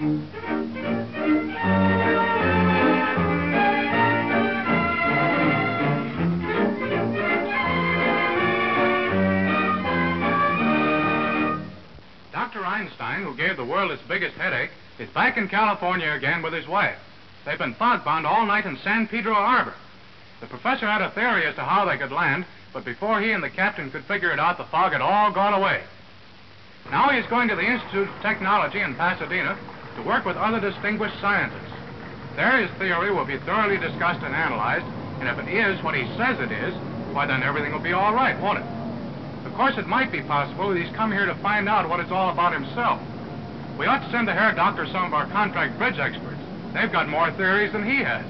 Dr. Einstein, who gave the world its biggest headache, is back in California again with his wife. They've been fogbound all night in San Pedro Harbor. The professor had a theory as to how they could land, but before he and the captain could figure it out, the fog had all gone away. Now he's going to the Institute of Technology in Pasadena to work with other distinguished scientists. There his theory will be thoroughly discussed and analyzed, and if it is what he says it is, why then everything will be all right, won't it? Of course, it might be possible that he's come here to find out what it's all about himself. We ought to send the Herr doctor some of our contract bridge experts. They've got more theories than he has.